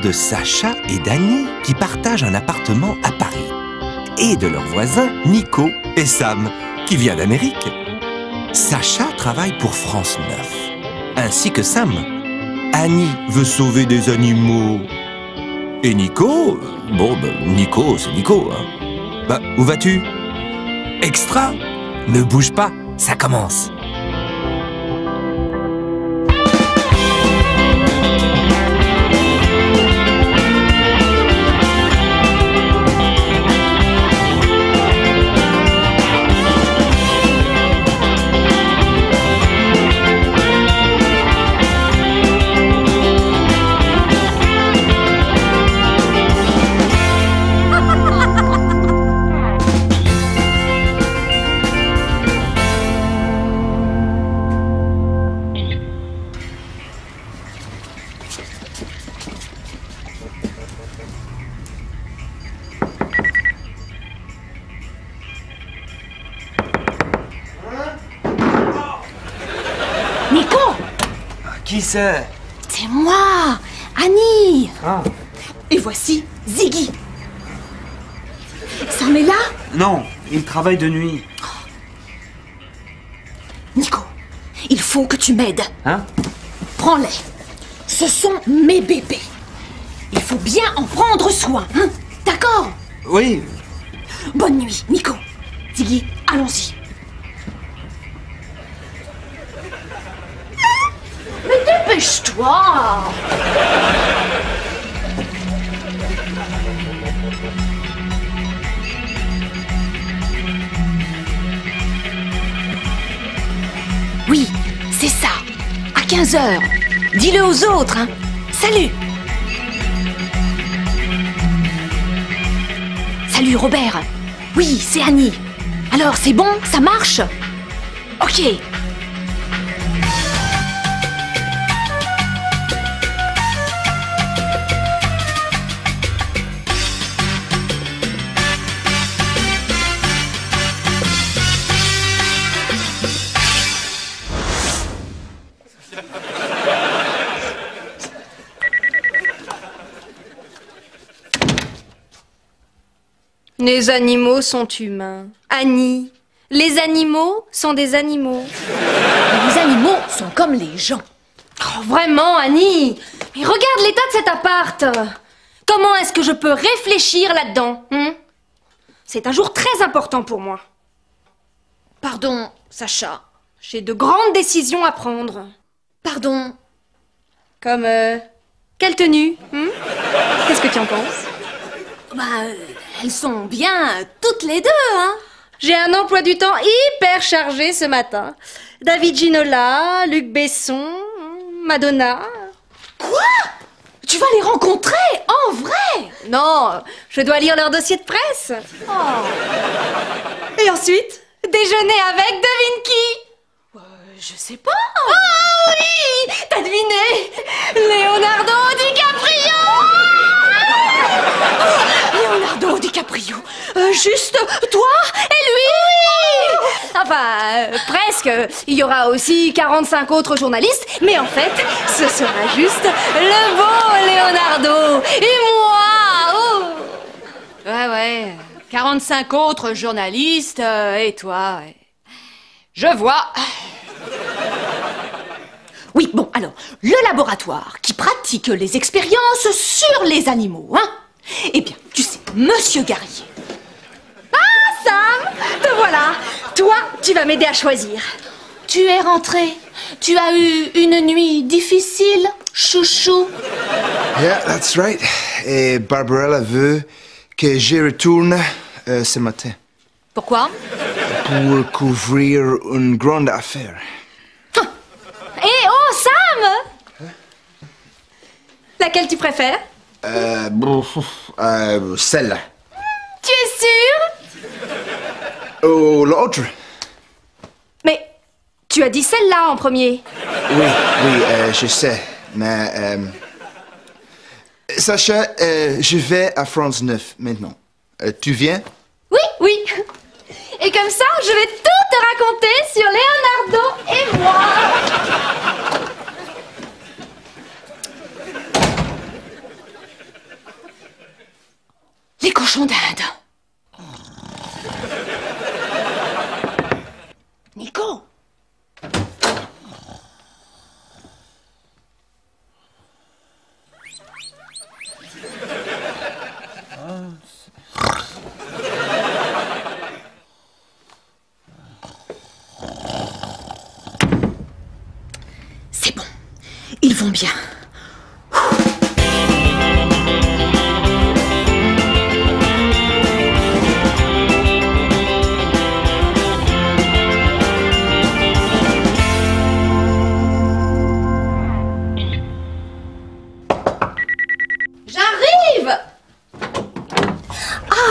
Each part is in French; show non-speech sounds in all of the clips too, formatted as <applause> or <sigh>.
de Sacha et d'Annie qui partagent un appartement à Paris. Et de leurs voisins Nico et Sam qui vient d'Amérique. Sacha travaille pour France 9, ainsi que Sam. Annie veut sauver des animaux. Et Nico, bon, ben, Nico, c'est Nico. Hein. Bah, où vas-tu? Extra? Ne bouge pas, ça commence. C'est C'est moi Annie Ah. Et voici Ziggy Sam est là? Non, il travaille de nuit. Nico, il faut que tu m'aides. Hein? Prends-les. Ce sont mes bébés. Il faut bien en prendre soin, hein? D'accord? Oui. Bonne nuit, Nico. Ziggy, allons-y. Mais dépêche-toi Oui, c'est ça. À 15 heures. Dis-le aux autres, hein. Salut Salut Robert. Oui, c'est Annie. Alors, c'est bon? Ça marche? Ok. Les animaux sont humains. Annie, les animaux sont des animaux. Les animaux sont comme les gens. Oh, vraiment, Annie Mais regarde l'état de cet appart Comment est-ce que je peux réfléchir là-dedans hein C'est un jour très important pour moi. Pardon, Sacha. J'ai de grandes décisions à prendre. Pardon. Comme, euh, quelle tenue hein Qu'est-ce que tu en penses? Bah, euh, elles sont bien toutes les deux, hein J'ai un emploi du temps hyper chargé ce matin. David Ginola, Luc Besson, Madonna. Quoi? Tu vas les rencontrer en vrai? Non, je dois lire leur dossier de presse. Oh, Et ensuite, déjeuner avec devine qui euh, je sais pas. Ah oui T'as deviné Leonardo DiCaprio Euh, juste toi et lui Enfin, euh, presque. Il y aura aussi 45 autres journalistes, mais en fait, ce sera juste le beau Leonardo et moi oh. Ouais, ouais. 45 autres journalistes euh, et toi. Je vois. Oui, bon, alors, le laboratoire qui pratique les expériences sur les animaux, hein Eh bien, tu sais, Monsieur Garrier, Sam, te voilà. Toi, tu vas m'aider à choisir. tu es rentré. Tu as eu une nuit difficile, chouchou. Yeah, that's right. Et Barbarella veut que j'y retourne euh, ce matin Pourquoi? Pour couvrir une grande affaire. Et oh, Sam Laquelle tu préfères? Euh, bon, euh, celle-là. Tu es sûr? Ou l'autre Mais tu as dit celle-là en premier. Oui, oui, euh, je sais. Mais, euh, Sacha, euh, je vais à France 9 maintenant. Tu viens? Oui, oui. Et comme ça, je vais tout te raconter sur Leonardo et moi. Les cochons d'Inde.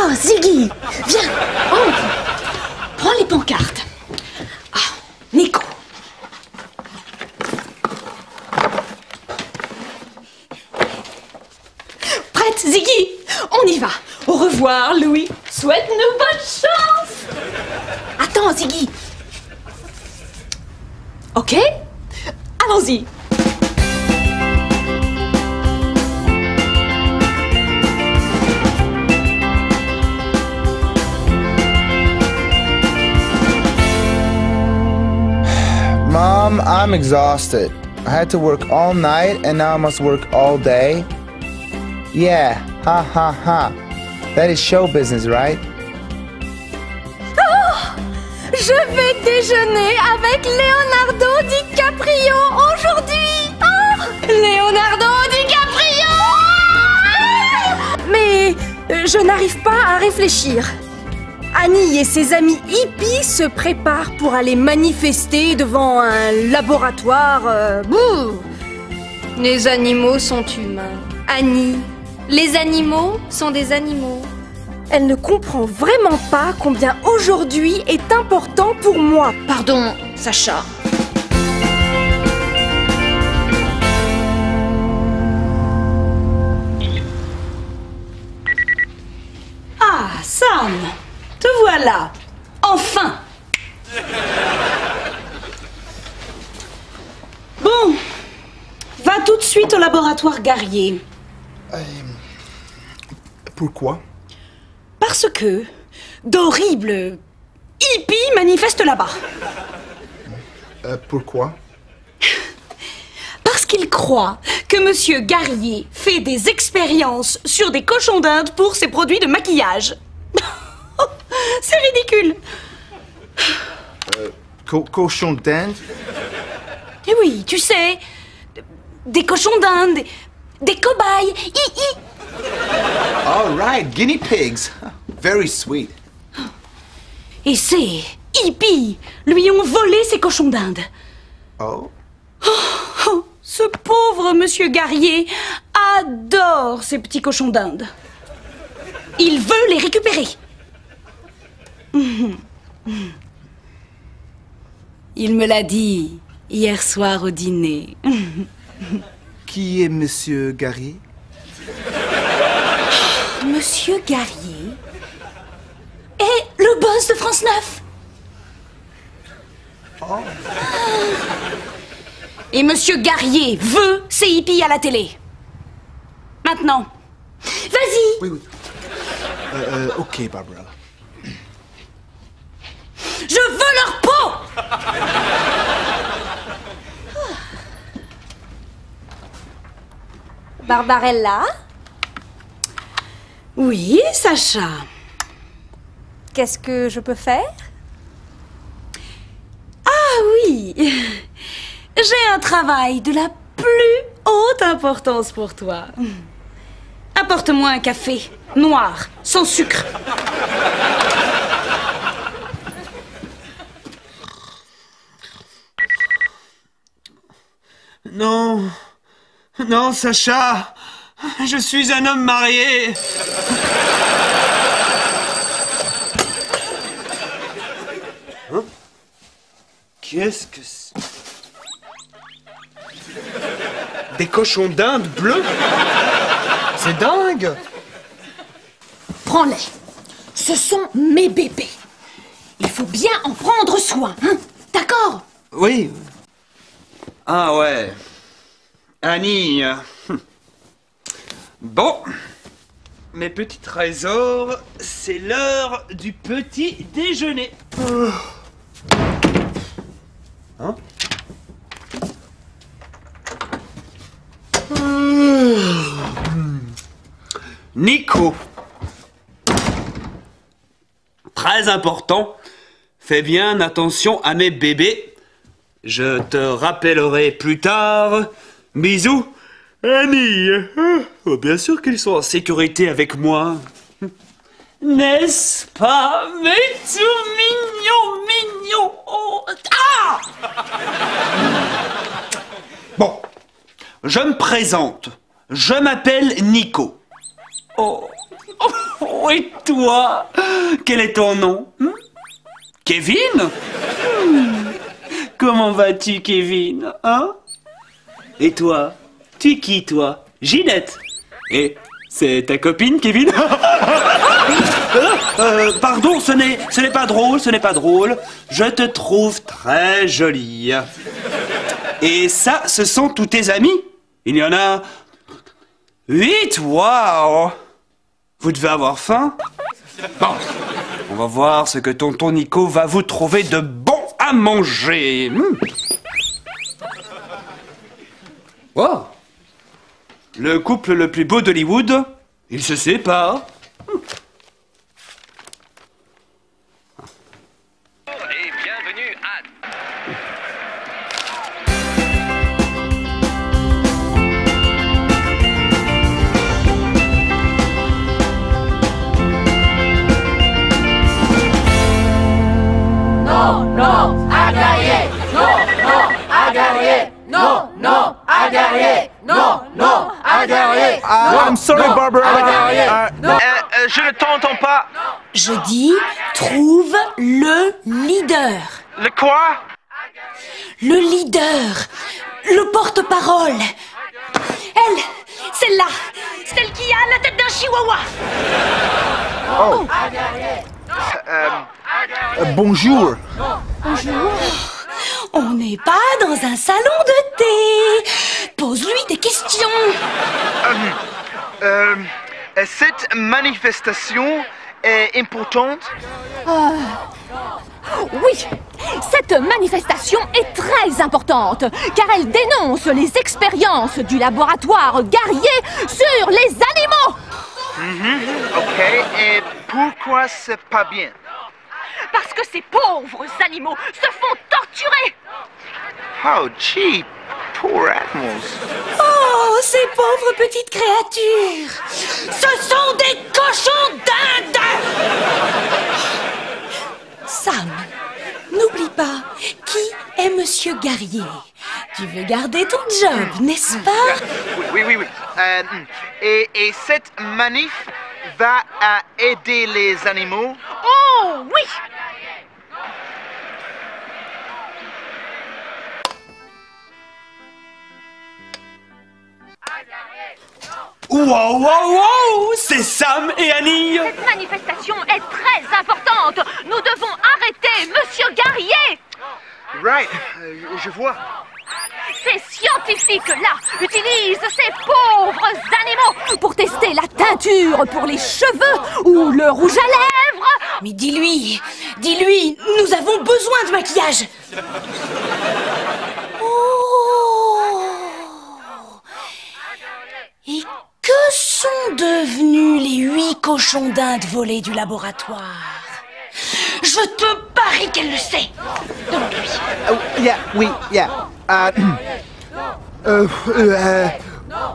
Ah, Ziggy, viens, entre. Prends les pancartes. Ah, Nico. Prête, Ziggy On y va. Au revoir, I'm exhausted. I had to work all night and now I must work all day. Yeah, ha ha ha. That is show business, right? Je vais déjeuner avec Leonardo DiCaprio aujourd'hui Oh Leonardo DiCaprio Mais euh, je n'arrive pas à réfléchir. Annie et ses amis hippies se préparent pour aller manifester devant un laboratoire. euh, bouh. Les animaux sont humains. Annie, les animaux sont des animaux. Elle ne comprend vraiment pas combien aujourd'hui est important pour moi. Pardon, Sacha. Ah, Sam Te voilà Enfin Bon, va tout de suite au laboratoire Garrier. Pourquoi? Parce que d'horribles hippies manifestent là-bas. Euh, pourquoi? Parce qu'ils croient que Monsieur Garrier fait des expériences sur des cochons d'Inde pour ses produits de maquillage. <laughs> <laughs> C'est ridicule. Co- cochon d'Inde? Et oui, tu sais, des cochons d'Inde, des, des cobayes. Hi, hi. All right, guinea pigs. Very sweet. Et ces hippies lui ont volé ses cochons d'Inde. Oh? Oh, ce pauvre Monsieur Garrier adore ces petits cochons d'Inde. Il veut les récupérer. <laughs> Il me l'a dit hier soir au dîner. <laughs> Qui est Monsieur Garry? <gasps> Monsieur Garrier est le boss de France 9. Et Monsieur Garrier veut hippies à la télé. Maintenant. Vas-y Oui, oui. Euh, euh, ok, Barbara. Je veux leur peau <laughs> Barbarella, Oui, Sacha. qu'est-ce que je peux faire? Ah oui <laughs> J'ai un travail de la plus haute importance pour toi. Apporte-moi un café noir, sans sucre. Non. Non, Sacha. Je suis un homme marié. Hein? Qu'est-ce que c'est? Des cochons d'Inde bleus? C'est dingue Prends-les. Ce sont mes bébés. Il faut bien en prendre soin, hein? D'accord? Oui. Ah ouais. Annie. euh, hum. Bon. mes petits trésors, c'est l'heure du petit déjeuner. Hein Nico. Très important, fais bien attention à mes bébés. Je te rappellerai plus tard. Bisous. Annie. Oh, bien sûr qu'ils sont en sécurité avec moi. N'est-ce pas? Mais tout mignon, mignon. Oh, ah Bon, je me présente. Je m'appelle Nico. Oh. oh, et toi? Quel est ton nom? Hmm? Kevin? Hmm. Comment vas-tu, Kevin Hein? Et toi? Tu es qui, toi? Ginette. Et c'est ta copine, Kevin? <laughs> Euh, Pardon, ce n'est, ce n'est pas drôle, ce n'est pas drôle. Je te trouve très jolie. Et ça, ce sont tous tes amis? Il y en a huit, waouh! Vous devez avoir faim. Bon, on va voir ce que tonton Nico va vous trouver de manger. Hmm. Wow. Le couple le plus beau d'Hollywood, il se sépare. Et Sorry, Barbara. Uh, Euh, euh, je ne t'entends pas. Je dis, trouve le leader. Le quoi? Le leader. Le porte-parole. Elle, celle-là. Celle qui a la tête d'un chihuahua. uh, bonjour. On n'est pas dans un salon de thé. Pose-lui des questions. Euh, cette manifestation est importante Oui, cette manifestation est très importante car elle dénonce les expériences du laboratoire Garrier sur les animaux. Ok, et pourquoi c'est pas bien? Parce que ces pauvres animaux se font torturer. Oh, gee, poor animals. Oh, ces pauvres petites créatures. Ce sont des cochons d'Inde. Sam, n'oublie pas, qui est Monsieur Garrier Tu veux garder ton job, n'est-ce pas? Oui, oui, oui. oui. Euh, et, et cette manif va à aider les animaux? Oh oui Wow, wow, wow C'est Sam et Annie Cette manifestation est très importante. Nous devons arrêter Monsieur Garrier. Right, euh, je vois. Ces scientifiques-là utilisent ces pauvres animaux pour tester la teinture pour les cheveux ou le rouge à lèvres. Mais dis-lui, dis-lui, nous avons besoin de maquillage. Oh Et que sont devenus les huit cochons d'Inde volés du laboratoire Je te parie qu'elle le sait. Demande-lui. Oh, yeah, oui, yeah. Uh, euh, euh,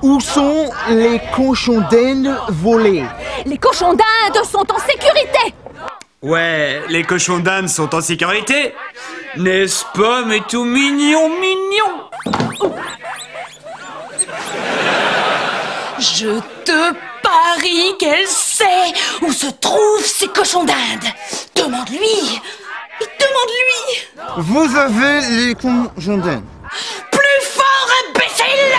où sont les cochons d'Inde volés? Les cochons d'Inde sont en sécurité. Ouais, les cochons d'Inde sont en sécurité. N'est-ce pas, mais tout mignon, mignon? Je te parie qu'elle sait où se trouvent ces cochons d'Inde. Demande-lui. Demande-lui. Vous avez les cochons d'Inde. Plus fort, imbécile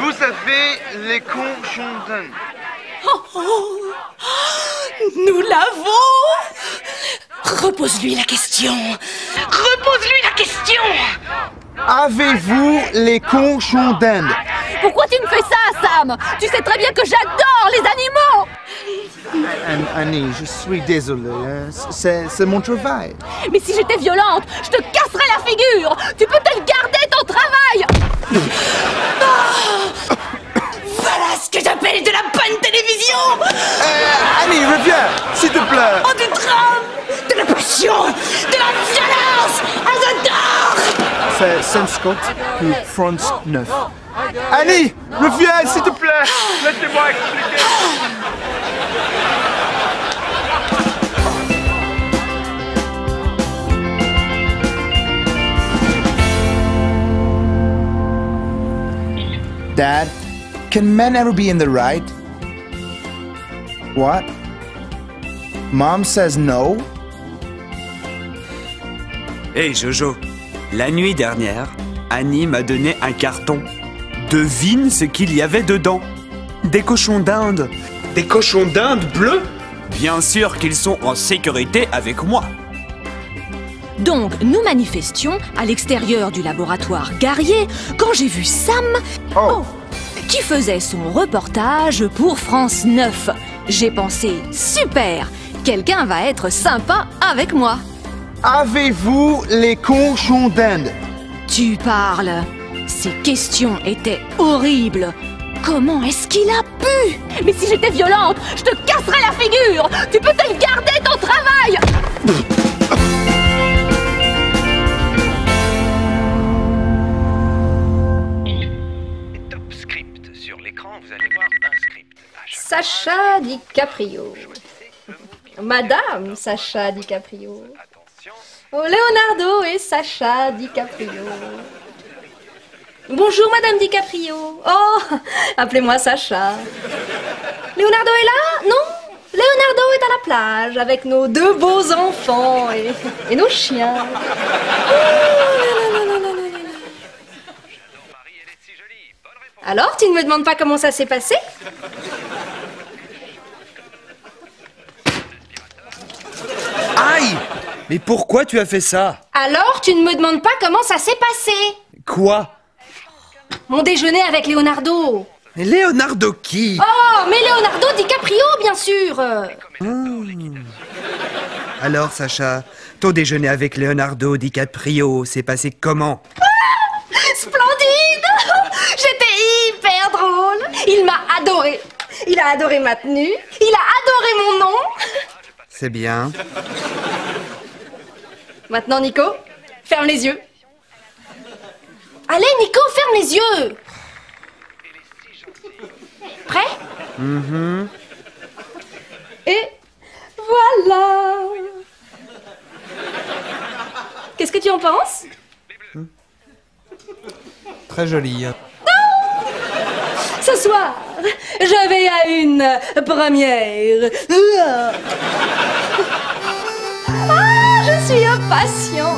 Vous avez les cochons d'Inde. Oh, Nous l'avons Repose-lui la question. Repose-lui la question. Avez-vous les cochons d'Inde? Tu sais très bien que j'adore les animaux An- Annie, je suis désolé. hein. C'est mon travail. Mais si j'étais violente, je te casserais la figure Tu peux te le garder, ton travail Voilà ce que j'appelle de la bonne télévision Euh, Annie, reviens, s'il te plaît. Oh, du drame De la passion De la violence Ah, j'adore C'est Sam Scott pour France 9. Annie, reviens, s'il te plaît. Laissez-moi expliquer. Dad, can men ever be in the right? What? Mom says no? Hé Jojo, la nuit dernière, Annie m'a donné un carton. Devine ce qu'il y avait dedans. Des cochons d'Inde. Des cochons d'Inde bleus? Bien sûr qu'ils sont en sécurité avec moi. Donc, nous manifestions à l'extérieur du laboratoire Garrier quand j'ai vu Sam Oh, qui faisait son reportage pour France 9. J'ai pensé, super, quelqu'un va être sympa avec moi. avez-vous les cochons d'Inde? Tu parles. Ces questions étaient horribles. Comment est-ce qu'il a pu? Mais si j'étais violente, je te casserais la figure Tu peux te le garder, ton travail Top script. Sur l'écran, vous allez voir un script. Sacha DiCaprio. Madame Sacha DiCaprio. attention. Oh, Leonardo et Sacha DiCaprio. Bonjour Madame DiCaprio. Oh, <laughs> appelez-moi Sacha. Leonardo est là? Non? Leonardo est à la plage avec nos deux beaux enfants et, et nos chiens. Oh. Alors, tu ne me demandes pas comment ça s'est passé? Aïe Mais pourquoi tu as fait ça? Alors, tu ne me demandes pas comment ça s'est passé? Quoi? Mon déjeuner avec Leonardo. Mais Leonardo qui Oh, mais Leonardo DiCaprio, bien sûr. Alors Sacha, ton déjeuner avec Leonardo DiCaprio s'est passé comment? Splendide J'étais hyper drôle Il m'a adoré Il a adoré ma tenue Il a adoré mon nom C'est bien. Maintenant, Nico, ferme les yeux. Allez, Nico, ferme les yeux. Prêt? Et voilà. Qu'est-ce que tu en penses? Très joli. Ce soir, je vais à une première. Ah, je suis impatient.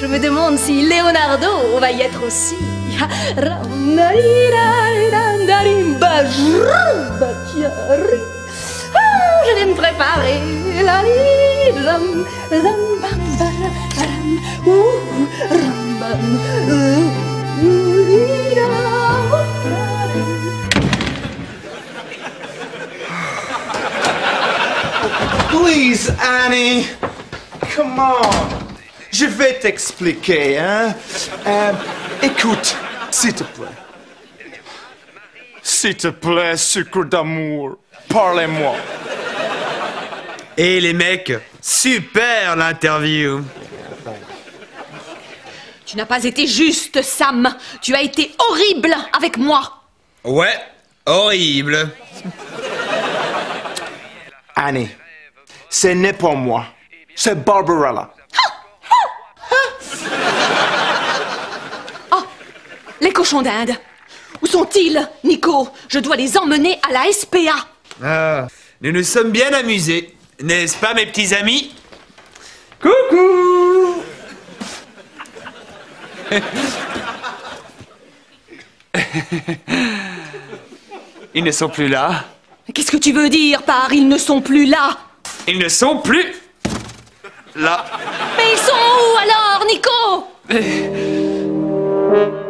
Je me demande si Leonardo va y être aussi. Ah, je vais me préparer. Please, Annie. Come on. Je vais t'expliquer, hein. Euh, écoute, s'il te plaît. S'il te plaît, sucre d'amour, parlez-moi. Et les mecs, super l'interview. Tu n'as pas été juste, Sam. Tu as été horrible avec moi. Ouais, horrible. Annie, ce n'est pas moi, c'est Barbarella. Les cochons d'Inde. Où sont-ils, Nico? Je dois les emmener à la SPA. Ah, nous nous sommes bien amusés, n'est-ce pas mes petits amis? Coucou Ils ne sont plus là. Qu'est-ce que tu veux dire par ils ne sont plus là? Ils ne sont plus là. Mais ils sont où alors, Nico? <laughs>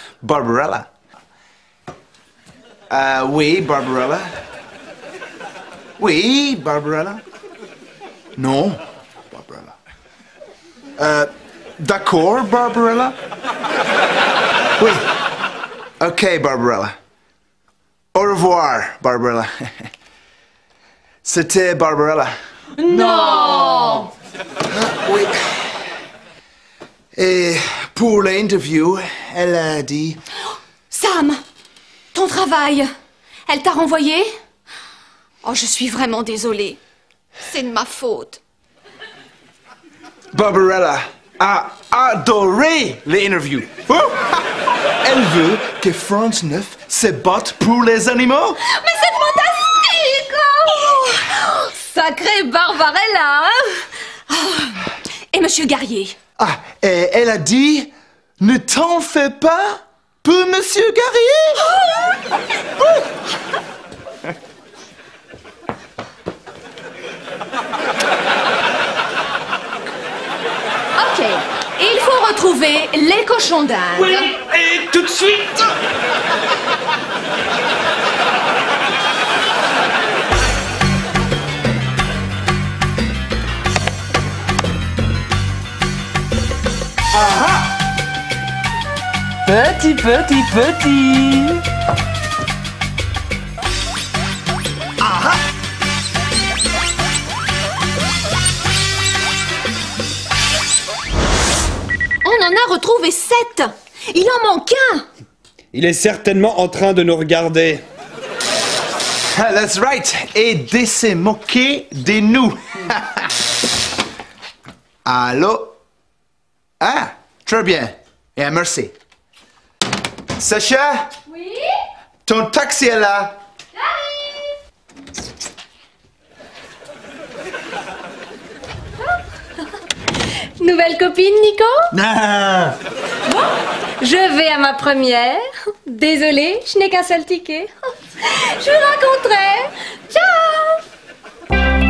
Barbarella. Euh, oui, Barbarella. Oui, Barbarella. No, Barbarella. Euh, d'accord, Barbarella. Oui. Ok, Barbarella. Au revoir, Barbarella. <laughs> C'était Barbarella. Non Oui. Et pour l'interview, elle a dit Sam, ton travail, elle t'a renvoyé? Oh, je suis vraiment désolée. C'est de ma faute. Barbarella a adoré l'interview. Oh! Elle veut que France 9 se batte pour les animaux. Mais c'est fantastique oh Sacré Barbarella hein? Et Monsieur Garrier? Ah, et elle a dit Ne t'en fais pas pour Monsieur Garrier. <laughs> Ok, il faut retrouver les cochons d'Inde. Oui, et tout de suite Petit, petit, petit. On en a retrouvé sept Il en manque un Il est certainement en train de nous regarder. Ah, That's right. Et de se moquer de nous. <laughs> Allô? Ah, très bien. Et merci. Sacha? Oui? Ton taxi est là. Nouvelle copine, Nico? Ah, Je vais à ma première. Désolée, je n'ai qu'un seul ticket. Je vous raconterai. Ciao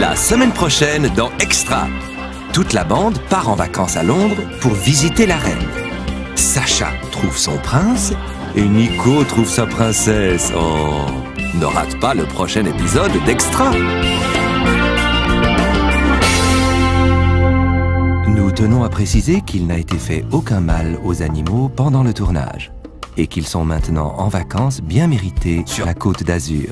La semaine prochaine dans Extra. Toute la bande part en vacances à Londres pour visiter la reine. Sacha trouve son prince et Nico trouve sa princesse. Oh, ne rate pas le prochain épisode d'Extra. Nous tenons à préciser qu'il n'a été fait aucun mal aux animaux pendant le tournage et qu'ils sont maintenant en vacances bien méritées sur la côte d'Azur.